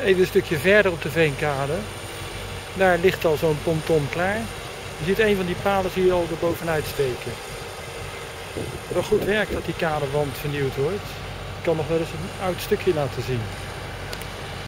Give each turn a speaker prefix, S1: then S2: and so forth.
S1: Even een stukje verder op de Veenkade. Daar ligt al zo'n ponton klaar. Je ziet een van die palen hier al er bovenuit steken. Wel goed werk dat die kadewand vernieuwd wordt. Ik kan nog wel eens een oud stukje laten zien.